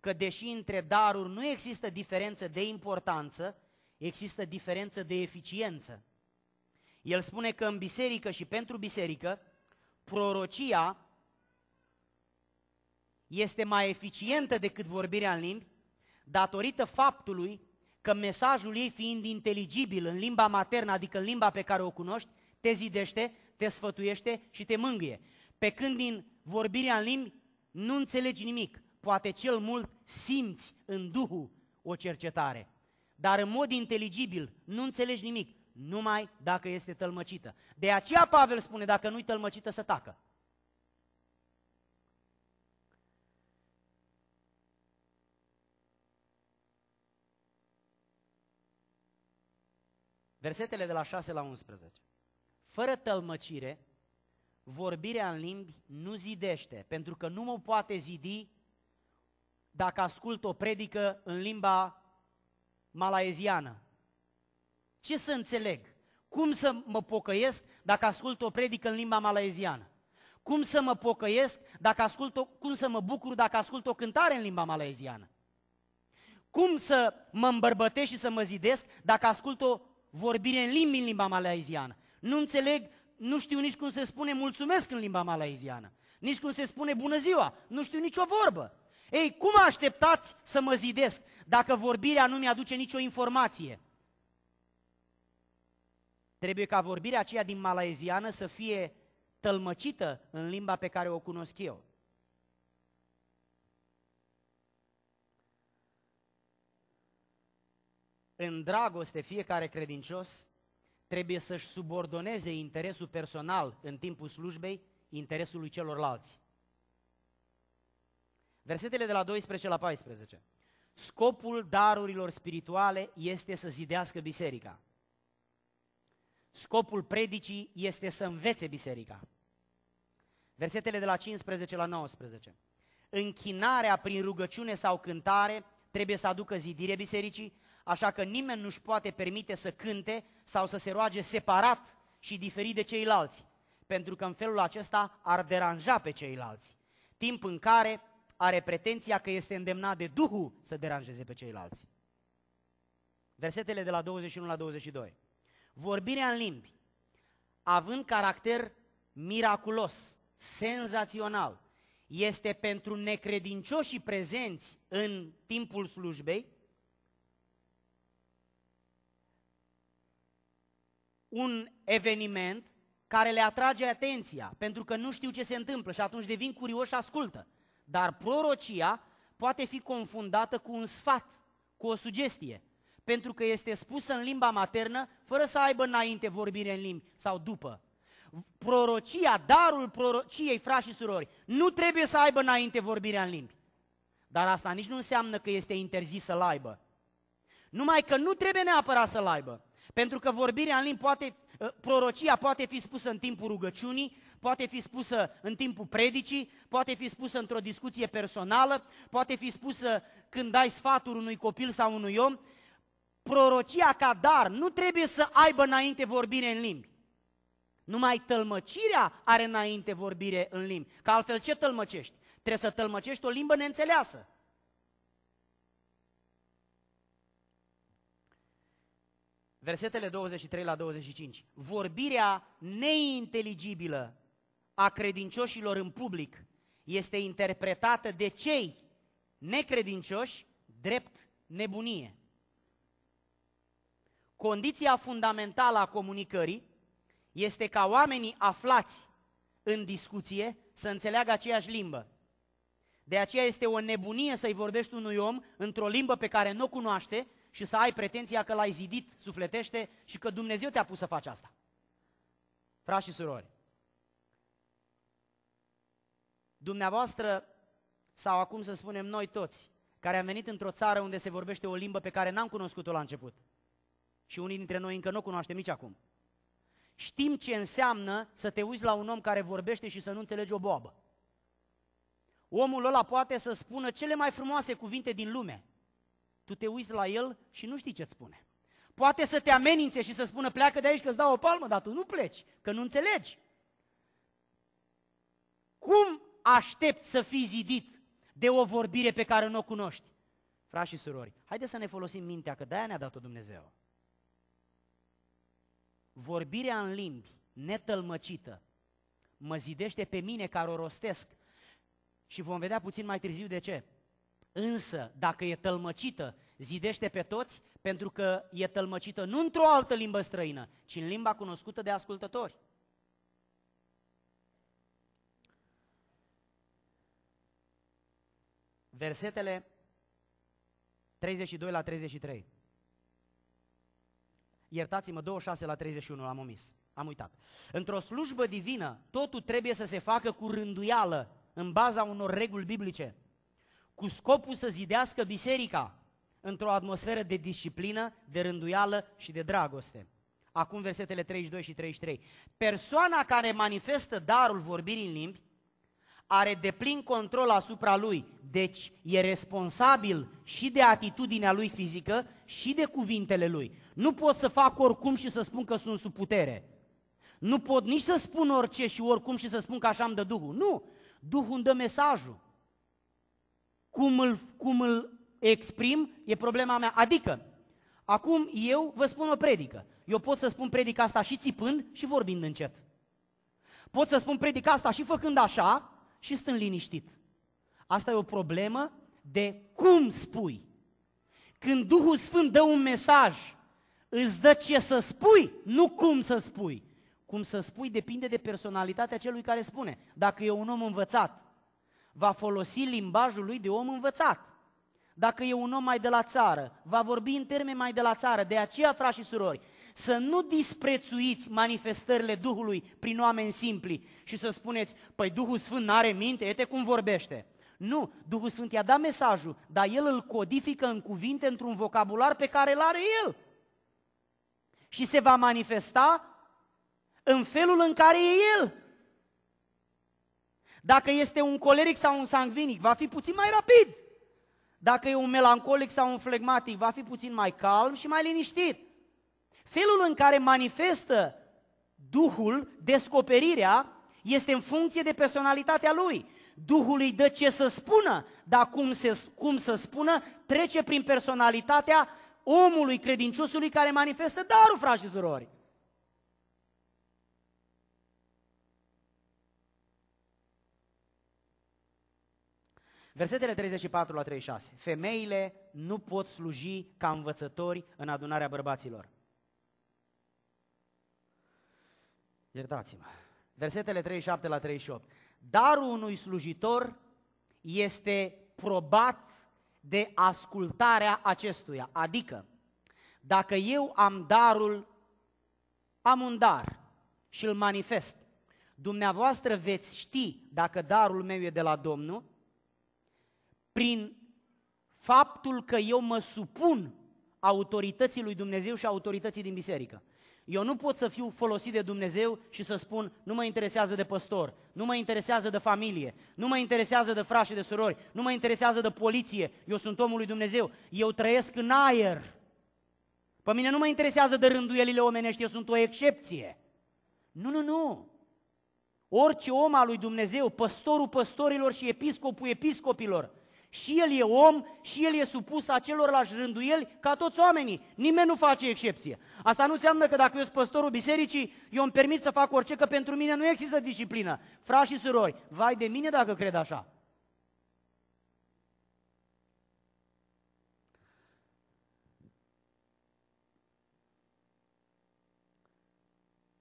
că deși între daruri nu există diferență de importanță, există diferență de eficiență. El spune că în biserică și pentru biserică, prorocia este mai eficientă decât vorbirea în limbi, datorită faptului că mesajul ei fiind inteligibil în limba maternă, adică în limba pe care o cunoști, te zidește, te sfătuiește și te mângâie. Pe când din vorbirea în limbi nu înțelegi nimic, poate cel mult simți în Duhul o cercetare, dar în mod inteligibil nu înțelegi nimic, numai dacă este tălmăcită. De aceea Pavel spune, dacă nu-i tălmăcită, să tacă. Versetele de la 6 la 11. Fără tălmăcire, vorbirea în limbi nu zidește, pentru că nu mă poate zidi dacă ascult o predică în limba malaeziană. Ce să înțeleg? Cum să mă pocăiesc dacă ascult o predică în limba malaeziană? Cum să mă pocăiesc dacă ascult o, cum să mă bucur dacă ascult o cântare în limba malaeziană? Cum să mă îmbărbătesc și să mă zidesc dacă ascult o vorbire în limbi în limba malaeziană? Nu înțeleg, nu știu nici cum se spune mulțumesc în limba malaeziană, nici cum se spune bună ziua, nu știu nicio vorbă. Ei, cum așteptați să mă zidesc dacă vorbirea nu mi-aduce nicio informație? Trebuie ca vorbirea aceea din malaeziană să fie tălmăcită în limba pe care o cunosc eu. În dragoste, fiecare credincios trebuie să-și subordoneze interesul personal în timpul slujbei interesului celorlalți. Versetele de la 12 la 14. Scopul darurilor spirituale este să zidească biserica. Scopul predicii este să învețe biserica. Versetele de la 15 la 19. Închinarea prin rugăciune sau cântare trebuie să aducă zidire bisericii, așa că nimeni nu-și poate permite să cânte sau să se roage separat și diferit de ceilalți, pentru că în felul acesta ar deranja pe ceilalți. Timp în care are pretenția că este îndemnat de Duhul să deranjeze pe ceilalți. Versetele de la 21 la 22. Vorbirea în limbi, având caracter miraculos, senzațional, este pentru necredincioșii prezenți în timpul slujbei un eveniment care le atrage atenția, pentru că nu știu ce se întâmplă și atunci devin curioși și ascultă. Dar prorocia poate fi confundată cu un sfat, cu o sugestie, pentru că este spusă în limba maternă, fără să aibă înainte vorbire în limbi sau după. Prorocia, darul prorociei, frați și surori, nu trebuie să aibă înainte vorbirea în limbi. Dar asta nici nu înseamnă că este interzis să-l aibă. Numai că nu trebuie neapărat să-l aibă. Pentru că vorbirea în limbi poate, ă, prorocia poate fi spusă în timpul rugăciunii, poate fi spusă în timpul predicii, poate fi spusă într-o discuție personală, poate fi spusă când dai sfaturi unui copil sau unui om. Prorocia ca dar nu trebuie să aibă înainte vorbire în limbi. Numai tălmăcirea are înainte vorbire în limbi. Că altfel ce tălmăcești? Trebuie să tălmăcești o limbă neînțeleasă. Versetele 23 la 25. Vorbirea neinteligibilă a credincioșilor în public este interpretată de cei necredincioși drept nebunie. Condiția fundamentală a comunicării este ca oamenii aflați în discuție să înțeleagă aceeași limbă. De aceea este o nebunie să-i vorbești unui om într-o limbă pe care nu o cunoaște și să ai pretenția că l-ai zidit sufletește și că Dumnezeu te-a pus să faci asta. Frați și surori, dumneavoastră, sau acum să spunem noi toți, care am venit într-o țară unde se vorbește o limbă pe care n-am cunoscut-o la început. Și unii dintre noi încă nu o cunoaștem nici acum. Știm ce înseamnă să te uiți la un om care vorbește și să nu înțelegi o boabă. Omul ăla poate să spună cele mai frumoase cuvinte din lume. Tu te uiți la el și nu știi ce-ți spune. Poate să te amenințe și să spună pleacă de aici că îți dau o palmă, dar tu nu pleci, că nu înțelegi. Cum aștept să fii zidit de o vorbire pe care nu o cunoști. Frați și surori, haideți să ne folosim mintea, că de-aia ne-a dat-o Dumnezeu. Vorbirea în limbi netălmăcită mă zidește pe mine care o rostesc și vom vedea puțin mai târziu de ce. Însă, dacă e tălmăcită, zidește pe toți, pentru că e tălmăcită nu într-o altă limbă străină, ci în limba cunoscută de ascultători. versetele 32 la 33. Iertați-mă, 26 la 31 am omis. Am uitat. Într-o slujbă divină, totul trebuie să se facă cu rânduială, în baza unor reguli biblice, cu scopul să zidească biserica într-o atmosferă de disciplină, de rânduială și de dragoste. Acum versetele 32 și 33. Persoana care manifestă darul vorbirii în limbi are deplin control asupra lui, deci e responsabil și de atitudinea lui fizică și de cuvintele lui. Nu pot să fac oricum și să spun că sunt sub putere. Nu pot nici să spun orice și oricum și să spun că așa îmi dă Duhul. Nu! Duhul îmi dă mesajul. Cum îl, cum îl exprim e problema mea. Adică, acum eu vă spun o predică. Eu pot să spun predica asta și țipând și vorbind încet. Pot să spun predica asta și făcând așa și stând liniștit. Asta e o problemă de cum spui. Când Duhul Sfânt dă un mesaj, îți dă ce să spui, nu cum să spui. Cum să spui depinde de personalitatea celui care spune. Dacă e un om învățat, va folosi limbajul lui de om învățat. Dacă e un om mai de la țară, va vorbi în termeni mai de la țară. De aceea, frați și surori, să nu disprețuiți manifestările Duhului prin oameni simpli și să spuneți, păi Duhul Sfânt n-are minte, uite cum vorbește. Nu, Duhul Sfânt i-a dat mesajul, dar El îl codifică în cuvinte într-un vocabular pe care îl are El. Și se va manifesta în felul în care e El. Dacă este un coleric sau un sangvinic, va fi puțin mai rapid. Dacă e un melancolic sau un flegmatic, va fi puțin mai calm și mai liniștit. Felul în care manifestă Duhul, descoperirea, este în funcție de personalitatea lui. Duhul îi dă ce să spună, dar cum, se, cum să spună trece prin personalitatea omului credinciosului care manifestă darul, frați și surori. Versetele 34 la 36. Femeile nu pot sluji ca învățători în adunarea bărbaților. Iertați-mă. Versetele 37 la 38. Darul unui slujitor este probat de ascultarea acestuia. Adică, dacă eu am darul, am un dar și îl manifest, dumneavoastră veți ști dacă darul meu e de la Domnul prin faptul că eu mă supun autorității lui Dumnezeu și autorității din biserică. Eu nu pot să fiu folosit de Dumnezeu și să spun, nu mă interesează de păstor, nu mă interesează de familie, nu mă interesează de frași și de surori, nu mă interesează de poliție, eu sunt omul lui Dumnezeu, eu trăiesc în aer. Pe mine nu mă interesează de rânduielile omenești, eu sunt o excepție. Nu, nu, nu. Orice om al lui Dumnezeu, păstorul păstorilor și episcopul episcopilor, și el e om și el e supus acelorlași rânduieli ca toți oamenii. Nimeni nu face excepție. Asta nu înseamnă că dacă eu sunt păstorul bisericii, eu îmi permit să fac orice, că pentru mine nu există disciplină. Frați și surori, vai de mine dacă cred așa.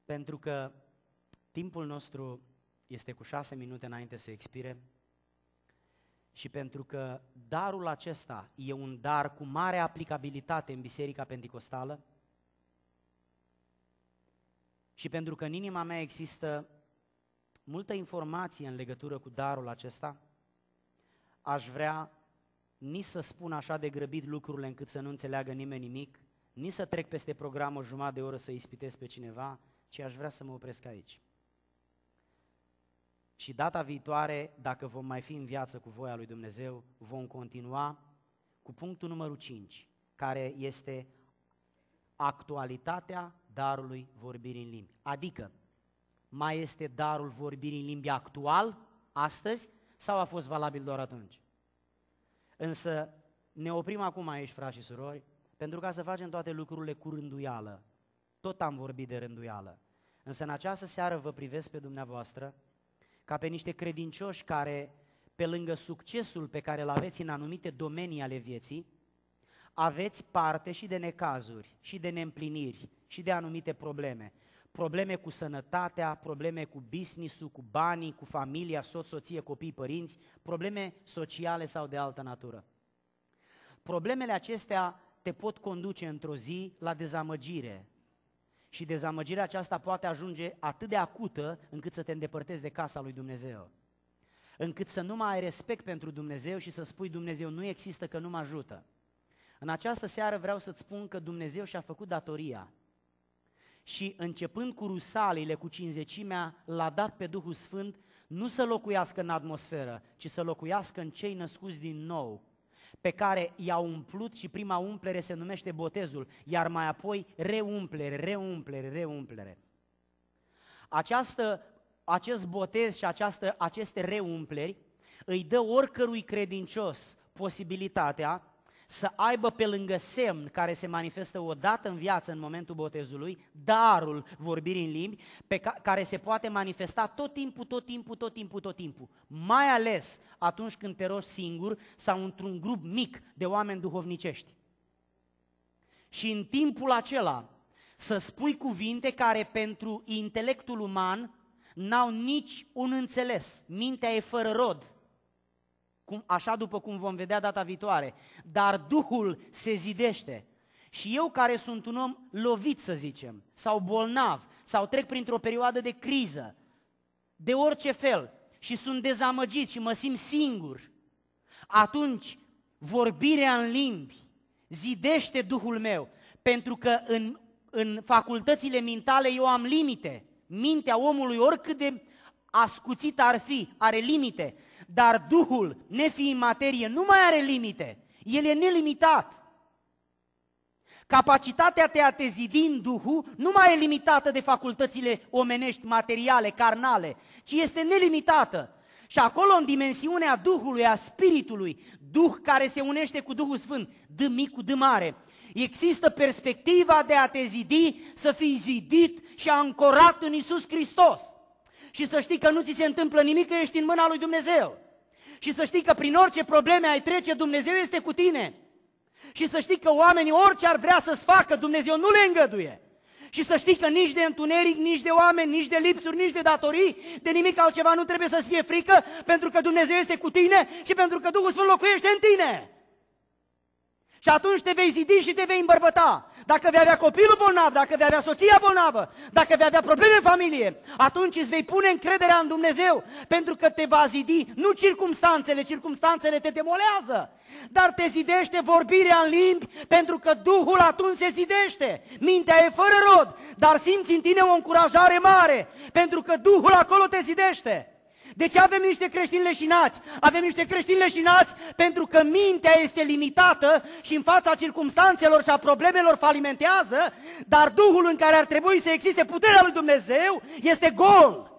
Pentru că timpul nostru este cu șase minute înainte să expire, și pentru că darul acesta e un dar cu mare aplicabilitate în Biserica Pentecostală și pentru că în inima mea există multă informație în legătură cu darul acesta, aș vrea nici să spun așa de grăbit lucrurile încât să nu înțeleagă nimeni nimic, nici să trec peste program o jumătate de oră să ispitesc pe cineva, ci aș vrea să mă opresc aici. Și data viitoare, dacă vom mai fi în viață cu voia lui Dumnezeu, vom continua cu punctul numărul 5, care este actualitatea darului vorbirii în limbi. Adică, mai este darul vorbirii în limbi actual, astăzi, sau a fost valabil doar atunci? Însă, ne oprim acum aici, frați și surori, pentru ca să facem toate lucrurile cu rânduială. Tot am vorbit de rânduială. Însă în această seară vă privesc pe dumneavoastră ca pe niște credincioși care, pe lângă succesul pe care îl aveți în anumite domenii ale vieții, aveți parte și de necazuri, și de neîmpliniri, și de anumite probleme. Probleme cu sănătatea, probleme cu business-ul, cu banii, cu familia, soț, soție, copii, părinți, probleme sociale sau de altă natură. Problemele acestea te pot conduce într-o zi la dezamăgire, Și dezamăgirea aceasta poate ajunge atât de acută încât să te îndepărtezi de casa lui Dumnezeu. Încât să nu mai ai respect pentru Dumnezeu și să spui Dumnezeu nu există că nu mă ajută. În această seară vreau să-ți spun că Dumnezeu și-a făcut datoria. Și începând cu rusalile, cu cinzecimea, l-a dat pe Duhul Sfânt nu să locuiască în atmosferă, ci să locuiască în cei născuți din nou, pe care i-a umplut și prima umplere se numește botezul, iar mai apoi reumplere, reumplere, reumplere. Această, acest botez și această, aceste reumpleri îi dă oricărui credincios posibilitatea să aibă pe lângă semn care se manifestă o dată în viață în momentul botezului, darul vorbirii în limbi, pe ca- care se poate manifesta tot timpul, tot timpul, tot timpul, tot timpul. Mai ales atunci când te rogi singur sau într-un grup mic de oameni duhovnicești. Și în timpul acela să spui cuvinte care pentru intelectul uman n-au nici un înțeles. Mintea e fără rod cum, așa după cum vom vedea data viitoare, dar Duhul se zidește. Și eu care sunt un om lovit, să zicem, sau bolnav, sau trec printr-o perioadă de criză, de orice fel, și sunt dezamăgit și mă simt singur, atunci vorbirea în limbi zidește Duhul meu, pentru că în, în facultățile mentale eu am limite. Mintea omului, oricât de ascuțită ar fi, are limite. Dar Duhul, nefiind materie, nu mai are limite. El e nelimitat. Capacitatea de a te zidi în Duhul nu mai e limitată de facultățile omenești, materiale, carnale, ci este nelimitată. Și acolo, în dimensiunea Duhului, a Spiritului, Duh care se unește cu Duhul Sfânt, D mic cu D mare, există perspectiva de a te zidi, să fii zidit și ancorat în Isus Hristos și să știi că nu ți se întâmplă nimic, că ești în mâna lui Dumnezeu. Și să știi că prin orice probleme ai trece, Dumnezeu este cu tine. Și să știi că oamenii orice ar vrea să-ți facă, Dumnezeu nu le îngăduie. Și să știi că nici de întuneric, nici de oameni, nici de lipsuri, nici de datorii, de nimic altceva nu trebuie să-ți fie frică, pentru că Dumnezeu este cu tine și pentru că Duhul Sfânt locuiește în tine. Și atunci te vei zidi și te vei îmbărbăta. Dacă vei avea copilul bolnav, dacă vei avea soția bolnavă, dacă vei avea probleme în familie, atunci îți vei pune încrederea în Dumnezeu, pentru că te va zidi nu circumstanțele, circumstanțele te demolează, dar te zidește vorbirea în limbi, pentru că Duhul atunci se zidește. Mintea e fără rod, dar simți în tine o încurajare mare, pentru că Duhul acolo te zidește. De ce avem niște creștini leșinați? Avem niște creștini leșinați pentru că mintea este limitată și în fața circumstanțelor și a problemelor falimentează, dar Duhul în care ar trebui să existe puterea lui Dumnezeu este gol.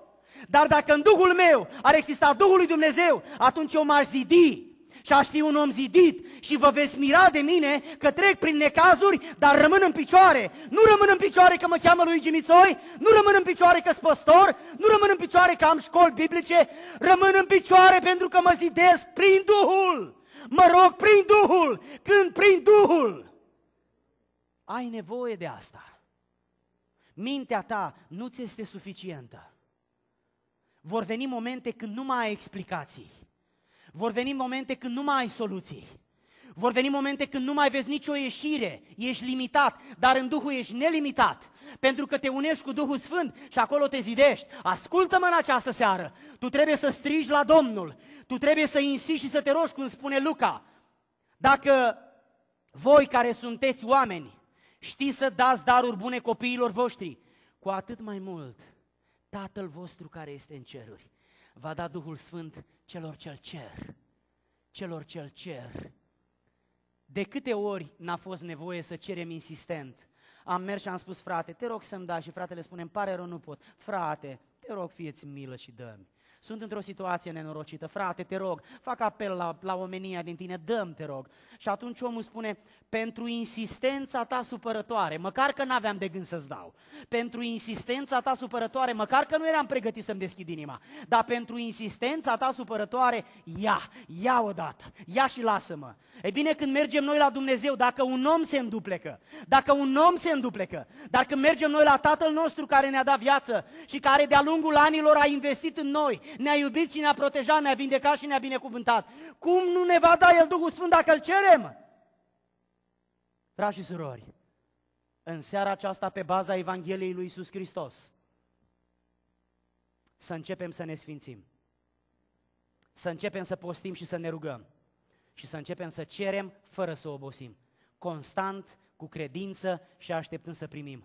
Dar dacă în Duhul meu ar exista Duhul lui Dumnezeu, atunci eu m-aș zidi și aș fi un om zidit și vă veți mira de mine că trec prin necazuri, dar rămân în picioare. Nu rămân în picioare că mă cheamă lui Gimițoi, nu rămân în picioare că sunt păstor, nu rămân în picioare că am școli biblice, rămân în picioare pentru că mă zidesc prin Duhul. Mă rog prin Duhul, când prin Duhul. Ai nevoie de asta. Mintea ta nu ți este suficientă. Vor veni momente când nu mai ai explicații. Vor veni momente când nu mai ai soluții. Vor veni momente când nu mai vezi nicio ieșire, ești limitat, dar în Duhul ești nelimitat, pentru că te unești cu Duhul Sfânt și acolo te zidești. Ascultă-mă în această seară, tu trebuie să strigi la Domnul, tu trebuie să insisti și să te rogi, cum spune Luca. Dacă voi care sunteți oameni știți să dați daruri bune copiilor voștri, cu atât mai mult Tatăl vostru care este în ceruri va da Duhul Sfânt celor ce-L cer. Celor ce-L cer. De câte ori n-a fost nevoie să cerem insistent? Am mers și am spus, frate, te rog să-mi dai și fratele spune, îmi pare rău, nu pot. Frate, te rog, fieți milă și dă-mi. Sunt într-o situație nenorocită, frate, te rog, fac apel la, la omenia din tine, dăm te rog. Și atunci omul spune, pentru insistența ta supărătoare, măcar că n-aveam de gând să-ți dau, pentru insistența ta supărătoare, măcar că nu eram pregătit să-mi deschid inima, dar pentru insistența ta supărătoare, ia, ia odată, ia și lasă-mă. E bine, când mergem noi la Dumnezeu, dacă un om se înduplecă, dacă un om se înduplecă, dar când mergem noi la Tatăl nostru care ne-a dat viață și care de-a lungul anilor a investit în noi, ne-a iubit și ne-a protejat, ne-a vindecat și ne-a binecuvântat, cum nu ne va da El Duhul Sfânt dacă îl cerem? Frați și surori, în seara aceasta pe baza Evangheliei lui Isus Hristos să începem să ne sfințim. Să începem să postim și să ne rugăm. Și să începem să cerem fără să obosim. Constant, cu credință și așteptând să primim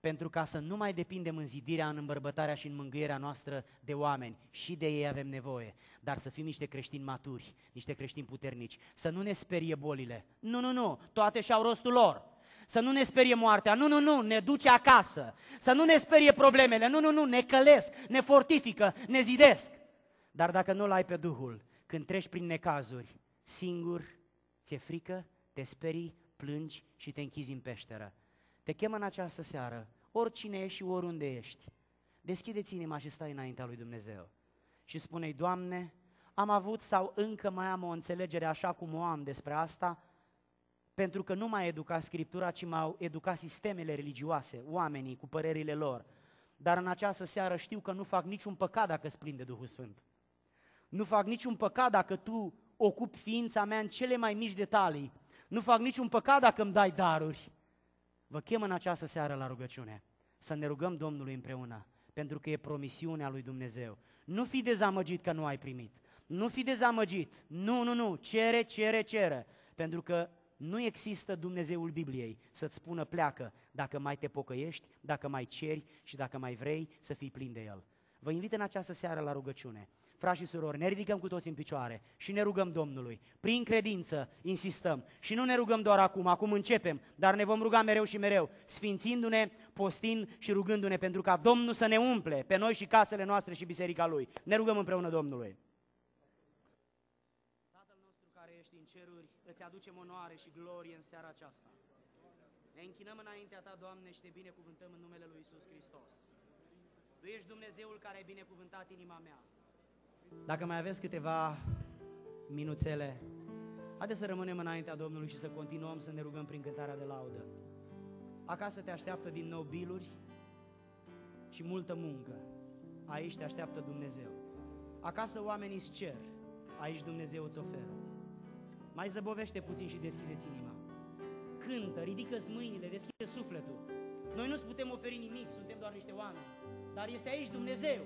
pentru ca să nu mai depindem în zidirea, în îmbărbătarea și în mângâierea noastră de oameni. Și de ei avem nevoie, dar să fim niște creștini maturi, niște creștini puternici. Să nu ne sperie bolile. Nu, nu, nu, toate și-au rostul lor. Să nu ne sperie moartea. Nu, nu, nu, ne duce acasă. Să nu ne sperie problemele. Nu, nu, nu, ne călesc, ne fortifică, ne zidesc. Dar dacă nu-L ai pe Duhul, când treci prin necazuri, singur, ți-e frică, te sperii, plângi și te închizi în peșteră. Te chem în această seară, oricine ești și oriunde ești. Deschideți inima și stai înaintea lui Dumnezeu. Și spune-i, Doamne, am avut sau încă mai am o înțelegere așa cum o am despre asta, pentru că nu m-a educat Scriptura, ci m-au educat sistemele religioase, oamenii cu părerile lor. Dar în această seară știu că nu fac niciun păcat dacă îți de Duhul Sfânt. Nu fac niciun păcat dacă tu ocupi ființa mea în cele mai mici detalii. Nu fac niciun păcat dacă îmi dai daruri. Vă chem în această seară la rugăciune, să ne rugăm Domnului împreună, pentru că e promisiunea lui Dumnezeu. Nu fi dezamăgit că nu ai primit. Nu fi dezamăgit. Nu, nu, nu. Cere, cere, cere. Pentru că nu există Dumnezeul Bibliei să-ți spună pleacă dacă mai te pocăiești, dacă mai ceri și dacă mai vrei să fii plin de El. Vă invit în această seară la rugăciune. Frați și surori, ne ridicăm cu toți în picioare și ne rugăm Domnului. Prin credință insistăm și nu ne rugăm doar acum, acum începem, dar ne vom ruga mereu și mereu, sfințindu-ne, postind și rugându-ne pentru ca Domnul să ne umple pe noi și casele noastre și biserica Lui. Ne rugăm împreună Domnului. Tatăl nostru care ești în ceruri, îți aducem onoare și glorie în seara aceasta. Ne închinăm înaintea Ta, Doamne, și te binecuvântăm în numele Lui Isus Hristos. Tu ești Dumnezeul care ai binecuvântat inima mea. Dacă mai aveți câteva minuțele, haideți să rămânem înaintea Domnului și să continuăm să ne rugăm prin cântarea de laudă. Acasă te așteaptă din nou biluri și multă muncă. Aici te așteaptă Dumnezeu. Acasă oamenii îți cer, aici Dumnezeu îți oferă. Mai zăbovește puțin și deschideți inima. Cântă, ridică-ți mâinile, deschide sufletul. Noi nu-ți putem oferi nimic, suntem doar niște oameni. Dar este aici Dumnezeu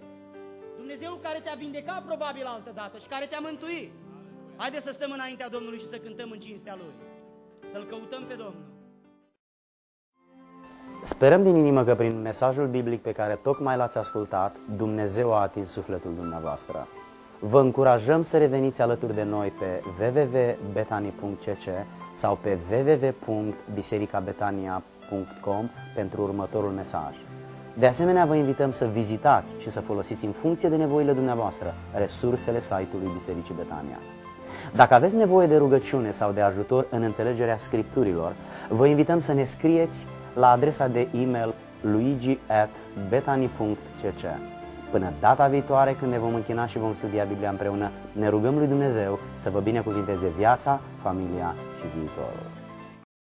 Dumnezeu care te-a vindecat probabil altă dată și care te-a mântuit. Haideți să stăm înaintea Domnului și să cântăm în cinstea Lui. Să-L căutăm pe Domnul. Sperăm din inimă că prin mesajul biblic pe care tocmai l-ați ascultat, Dumnezeu a atins sufletul dumneavoastră. Vă încurajăm să reveniți alături de noi pe www.betani.cc sau pe www.bisericabetania.com pentru următorul mesaj. De asemenea, vă invităm să vizitați și să folosiți în funcție de nevoile dumneavoastră resursele site-ului Bisericii Betania. Dacă aveți nevoie de rugăciune sau de ajutor în înțelegerea scripturilor, vă invităm să ne scrieți la adresa de e-mail luigi.betani.cc Până data viitoare când ne vom închina și vom studia Biblia împreună, ne rugăm lui Dumnezeu să vă binecuvinteze viața, familia și viitorul.